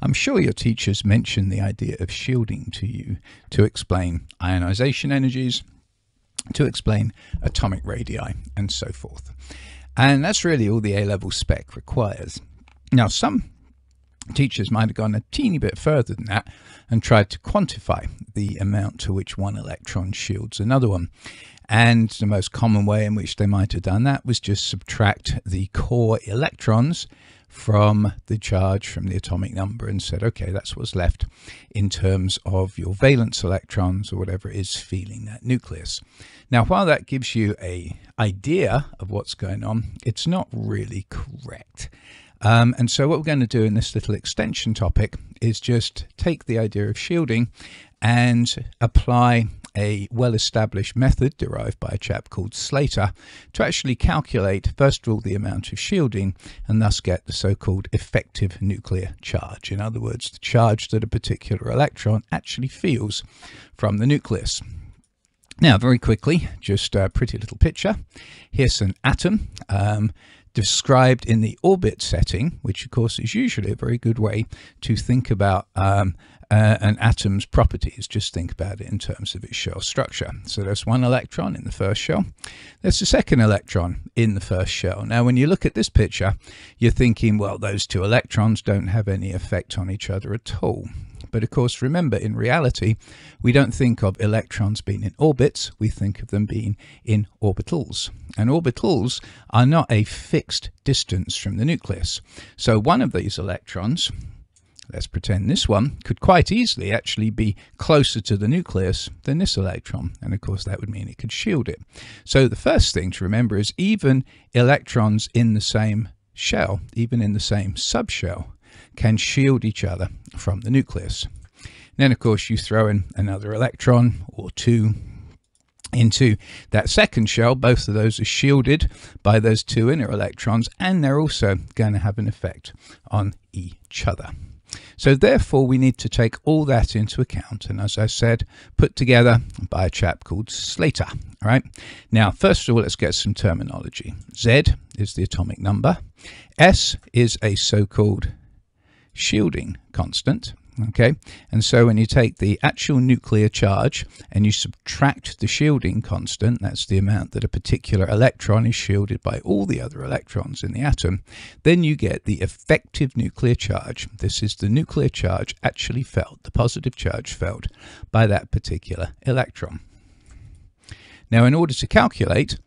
I'm sure your teachers mentioned the idea of shielding to you to explain ionization energies, to explain atomic radii, and so forth. And that's really all the A-level spec requires. Now, some teachers might have gone a teeny bit further than that and tried to quantify the amount to which one electron shields another one. And the most common way in which they might have done that was just subtract the core electrons from the charge from the atomic number and said, okay, that's what's left in terms of your valence electrons or whatever is feeling that nucleus. Now, while that gives you a idea of what's going on, it's not really correct. Um, and so what we're going to do in this little extension topic is just take the idea of shielding and apply a well-established method derived by a chap called Slater to actually calculate, first of all, the amount of shielding and thus get the so-called effective nuclear charge. In other words, the charge that a particular electron actually feels from the nucleus. Now, very quickly, just a pretty little picture. Here's an atom. Um, described in the orbit setting, which of course is usually a very good way to think about um, uh, an atom's properties. Just think about it in terms of its shell structure. So there's one electron in the first shell. There's a second electron in the first shell. Now, when you look at this picture, you're thinking, well, those two electrons don't have any effect on each other at all. But of course, remember, in reality, we don't think of electrons being in orbits, we think of them being in orbitals. And orbitals are not a fixed distance from the nucleus. So one of these electrons, let's pretend this one, could quite easily actually be closer to the nucleus than this electron. And of course, that would mean it could shield it. So the first thing to remember is even electrons in the same shell, even in the same subshell, can shield each other from the nucleus. Then, of course, you throw in another electron or two into that second shell. Both of those are shielded by those two inner electrons, and they're also going to have an effect on each other. So therefore, we need to take all that into account. And as I said, put together by a chap called Slater. All right. Now, first of all, let's get some terminology. Z is the atomic number. S is a so-called shielding constant. Okay, and so when you take the actual nuclear charge and you subtract the shielding constant, that's the amount that a particular electron is shielded by all the other electrons in the atom, then you get the effective nuclear charge. This is the nuclear charge actually felt, the positive charge felt by that particular electron. Now, in order to calculate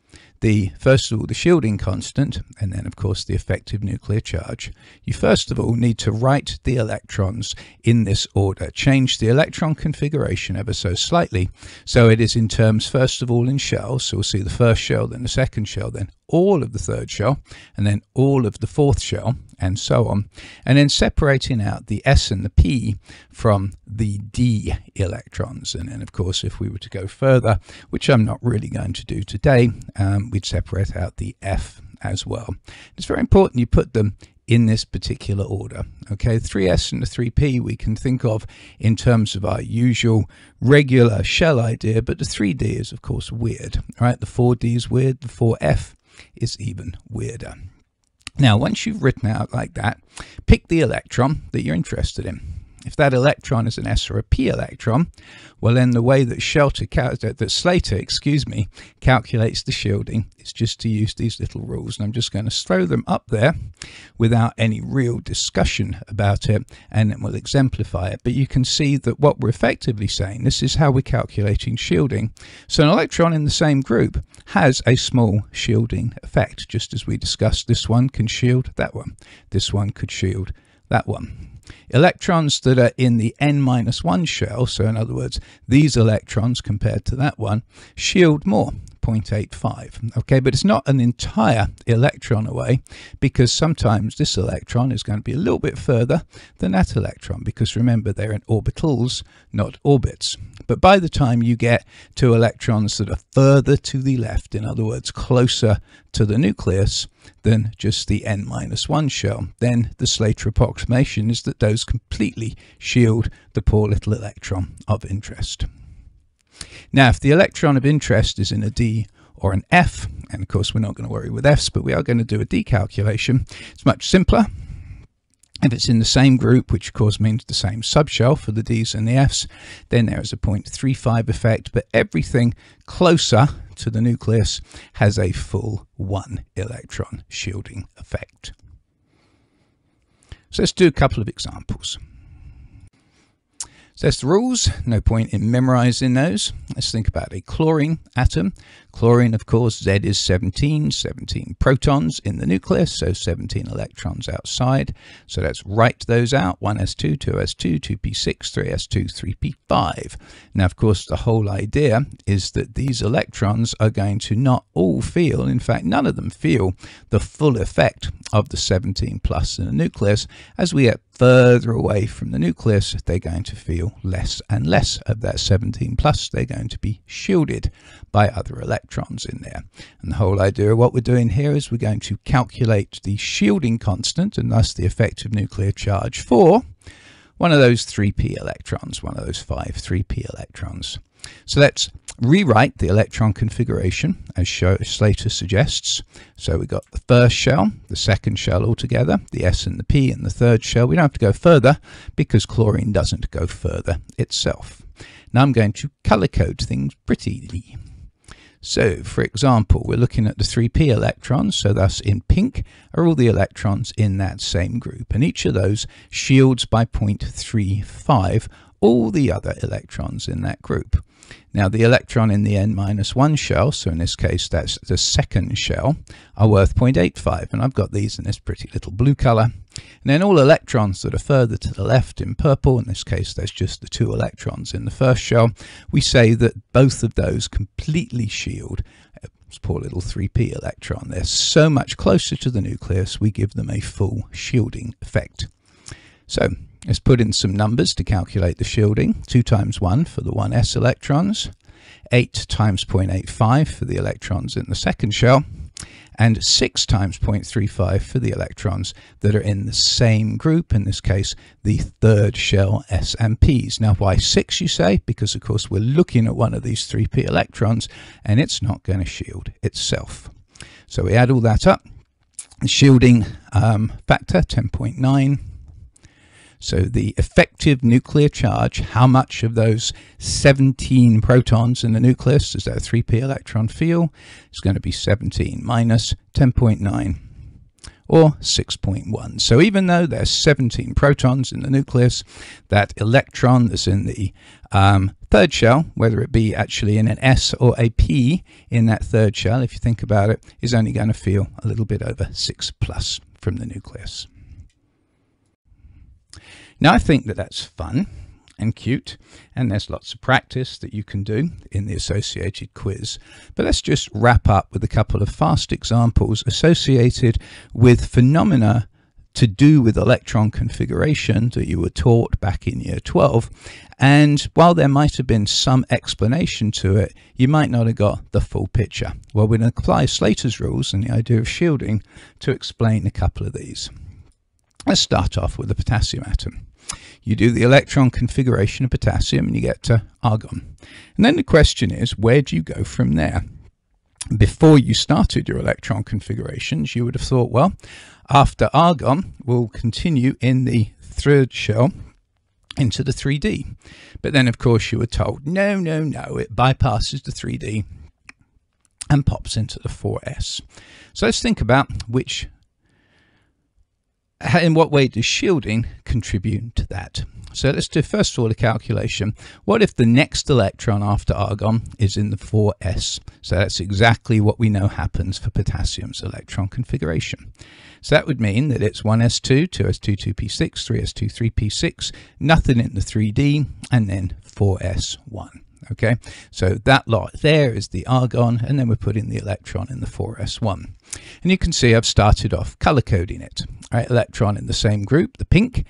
the first of all the shielding constant and then of course the effective nuclear charge. You first of all need to write the electrons in this order. Change the electron configuration ever so slightly. So it is in terms first of all in shells so we'll see the first shell then the second shell then all of the third shell and then all of the fourth shell and so on and then separating out the s and the p from the d electrons and then of course if we were to go further which i'm not really going to do today um, we'd separate out the f as well it's very important you put them in this particular order. Okay, 3s and the 3p we can think of in terms of our usual regular shell idea, but the 3d is of course weird. Right, the 4d is weird, the 4f is even weirder. Now, once you've written out like that, pick the electron that you're interested in. If that electron is an S or a P electron, well then the way that Shelter uh, that Slater, excuse me, calculates the shielding is just to use these little rules. And I'm just going to throw them up there without any real discussion about it, and it will exemplify it. But you can see that what we're effectively saying, this is how we're calculating shielding. So an electron in the same group has a small shielding effect, just as we discussed. This one can shield that one. This one could shield that one. Electrons that are in the n minus 1 shell, so in other words, these electrons compared to that one, shield more. 0.85 okay but it's not an entire electron away because sometimes this electron is going to be a little bit further than that electron because remember they're in orbitals not orbits. But by the time you get to electrons that are further to the left in other words closer to the nucleus than just the n minus 1 shell then the Slater approximation is that those completely shield the poor little electron of interest now, if the electron of interest is in a D or an F, and of course we're not going to worry with Fs, but we are going to do a D calculation, it's much simpler. If it's in the same group, which of course means the same subshell for the Ds and the Fs, then there is a 0.35 effect, but everything closer to the nucleus has a full one electron shielding effect. So let's do a couple of examples. The rules, no point in memorizing those. Let's think about a chlorine atom. Chlorine, of course, Z is 17, 17 protons in the nucleus, so 17 electrons outside. So let's write those out, 1s2, 2s2, 2p6, 3s2, 3p5. Now, of course, the whole idea is that these electrons are going to not all feel, in fact, none of them feel the full effect of the 17 plus in the nucleus. As we get further away from the nucleus, they're going to feel less and less of that 17 plus. They're going to be shielded by other electrons in there. And the whole idea of what we're doing here is we're going to calculate the shielding constant and thus the effective nuclear charge for one of those 3p electrons, one of those five 3p electrons. So let's rewrite the electron configuration as Slater suggests. So we've got the first shell, the second shell altogether, the S and the P and the third shell. We don't have to go further because chlorine doesn't go further itself. Now I'm going to color code things prettily. So, for example, we're looking at the 3p electrons, so thus in pink are all the electrons in that same group, and each of those shields by 0.35 all the other electrons in that group. Now the electron in the n-1 shell, so in this case that's the second shell, are worth 0.85 and I've got these in this pretty little blue colour. And then all electrons that are further to the left in purple, in this case there's just the two electrons in the first shell, we say that both of those completely shield poor little 3p electron. They're so much closer to the nucleus we give them a full shielding effect. So Let's put in some numbers to calculate the shielding. 2 times 1 for the 1s electrons, 8 times 0.85 for the electrons in the second shell, and 6 times 0.35 for the electrons that are in the same group, in this case, the third shell S and Ps. Now, why 6, you say? Because, of course, we're looking at one of these 3p electrons, and it's not going to shield itself. So we add all that up. Shielding um, factor, 10.9, so the effective nuclear charge, how much of those 17 protons in the nucleus does that 3p electron feel, is going to be 17 minus 10.9 or 6.1. So even though there's 17 protons in the nucleus, that electron that's in the um, third shell, whether it be actually in an S or a P in that third shell, if you think about it, is only going to feel a little bit over 6 plus from the nucleus. Now, I think that that's fun and cute, and there's lots of practice that you can do in the associated quiz. But let's just wrap up with a couple of fast examples associated with phenomena to do with electron configuration that you were taught back in year 12. And while there might have been some explanation to it, you might not have got the full picture. Well, we're going to apply Slater's rules and the idea of shielding to explain a couple of these. Let's start off with the potassium atom you do the electron configuration of potassium and you get to argon. And then the question is, where do you go from there? Before you started your electron configurations, you would have thought, well, after argon, we'll continue in the third shell into the 3D. But then, of course, you were told, no, no, no, it bypasses the 3D and pops into the 4S. So let's think about which in what way does shielding contribute to that? So let's do first of all a calculation. What if the next electron after argon is in the 4s? So that's exactly what we know happens for potassium's electron configuration. So that would mean that it's 1s2, 2s2, 2p6, 3s2, 3p6, nothing in the 3d, and then 4s1. Okay, so that lot there is the argon, and then we're putting the electron in the 4s1. And you can see I've started off color coding it. Right, electron in the same group, the pink,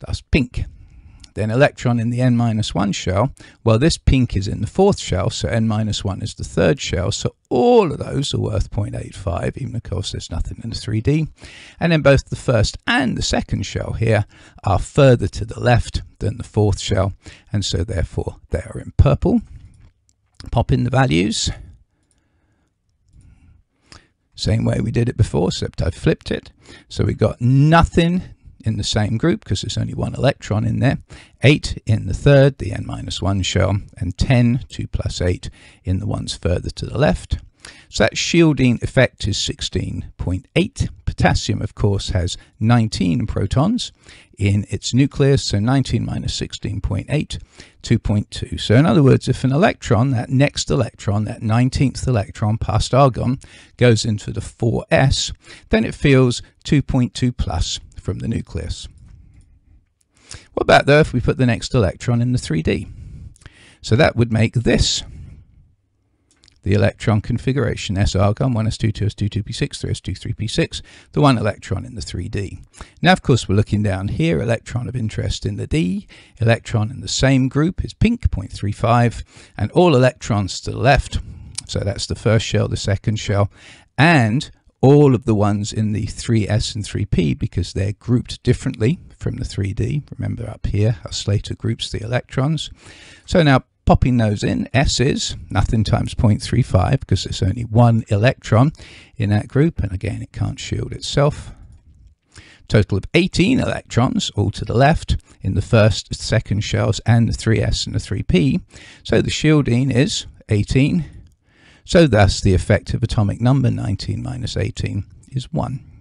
that's pink. Then electron in the n-1 shell, well this pink is in the fourth shell, so n-1 is the third shell, so all of those are worth 0.85, even of course there's nothing in the 3D. And then both the first and the second shell here are further to the left than the fourth shell, and so therefore they are in purple. Pop in the values. Same way we did it before, except I flipped it. So we got nothing in the same group because there's only one electron in there, 8 in the third, the n minus 1 shell, and 10, 2 plus 8 in the ones further to the left. So that shielding effect is 16.8. Potassium, of course, has 19 protons in its nucleus, so 19 minus 16.8, 2.2. So in other words, if an electron, that next electron, that 19th electron past argon, goes into the 4s, then it feels 2.2 plus from the nucleus. What about though if we put the next electron in the 3d? So that would make this the electron configuration S argon 1s2 2s2 2p6 3s2 3p6 the one electron in the 3d now of course we're looking down here electron of interest in the d electron in the same group is pink 0.35 and all electrons to the left so that's the first shell the second shell and all of the ones in the 3s and 3p because they're grouped differently from the 3d remember up here how Slater groups the electrons. So now Popping those in, S is nothing times 0.35 because there's only one electron in that group and again it can't shield itself. Total of 18 electrons all to the left in the first, second shells and the 3s and the 3p. So the shielding is 18. So thus the effective atomic number 19 minus 18 is 1.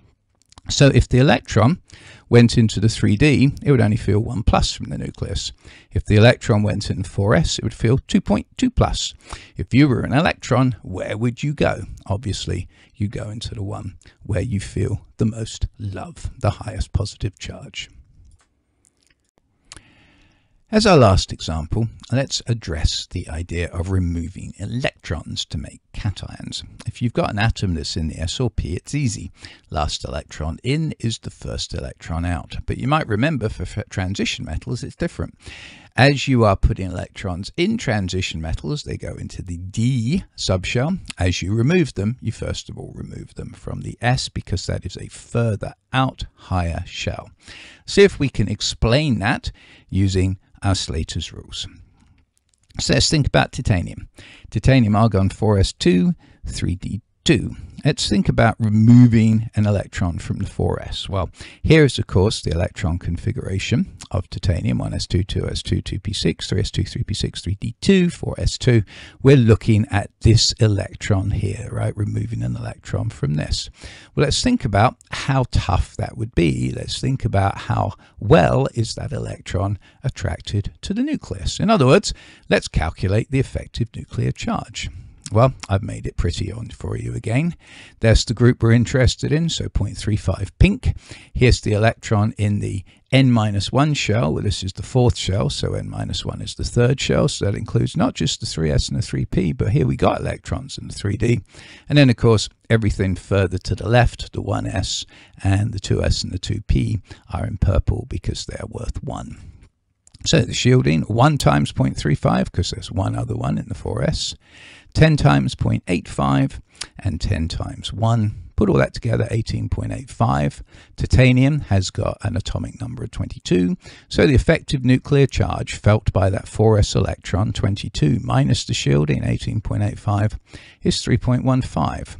So if the electron went into the 3D, it would only feel 1 plus from the nucleus. If the electron went in 4s, it would feel 2.2 plus. If you were an electron, where would you go? Obviously, you go into the one where you feel the most love, the highest positive charge. As our last example, let's address the idea of removing electrons to make cations. If you've got an atom that's in the S or P, it's easy. Last electron in is the first electron out. But you might remember for transition metals, it's different. As you are putting electrons in transition metals, they go into the D subshell. As you remove them, you first of all remove them from the S because that is a further out higher shell. See if we can explain that using our Slater's rules. So let's think about titanium. Titanium argon 4s2, 3d2. Let's think about removing an electron from the 4s. Well, here is, of course, the electron configuration of titanium 1s2, 2s2, 2p6, 3s2, 3p6, 3d2, 4s2. We're looking at this electron here, right? Removing an electron from this. Well, let's think about how tough that would be. Let's think about how well is that electron attracted to the nucleus. In other words, let's calculate the effective nuclear charge. Well, I've made it pretty on for you again. There's the group we're interested in, so 0.35 pink. Here's the electron in the n-1 shell. Well, this is the fourth shell, so n-1 is the third shell, so that includes not just the 3s and the 3p, but here we got electrons in the 3d. And then, of course, everything further to the left, the 1s and the 2s and the 2p are in purple because they're worth 1. So the shielding, 1 times 0.35, because there's one other one in the 4s. 10 times 0.85 and 10 times 1. Put all that together, 18.85. Titanium has got an atomic number of 22. So the effective nuclear charge felt by that 4s electron, 22, minus the shielding, 18.85, is 3.15.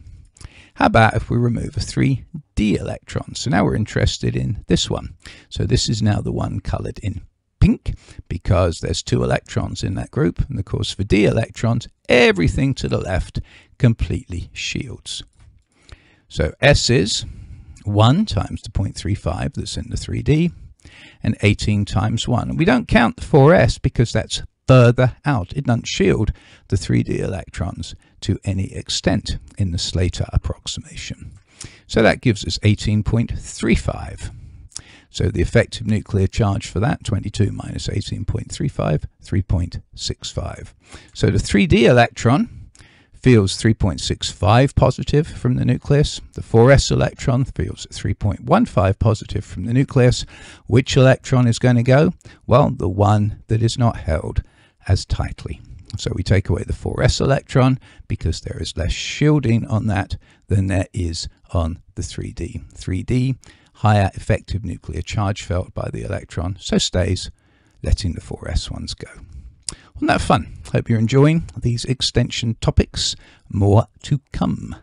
How about if we remove a 3d electron? So now we're interested in this one. So this is now the one coloured in pink because there's two electrons in that group. And of course, for d electrons, everything to the left completely shields. So S is 1 times the 0.35 that's in the 3D and 18 times 1. And we don't count the 4s because that's further out. It doesn't shield the 3D electrons to any extent in the Slater approximation. So that gives us 18.35. So the effective nuclear charge for that, 22 minus 18.35, 3.65. So the 3d electron feels 3.65 positive from the nucleus. The 4s electron feels 3.15 positive from the nucleus. Which electron is going to go? Well, the one that is not held as tightly. So we take away the 4s electron because there is less shielding on that than there is on the 3d. 3d higher effective nuclear charge felt by the electron, so stays, letting the 4s ones go. Wasn't that fun? Hope you're enjoying these extension topics. More to come.